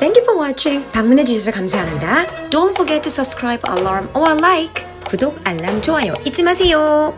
Thank you for watching. 방문해 주셔서 감사합니다. Don't forget to subscribe, alarm or like. 구독, 알람, 좋아요 잊지 마세요.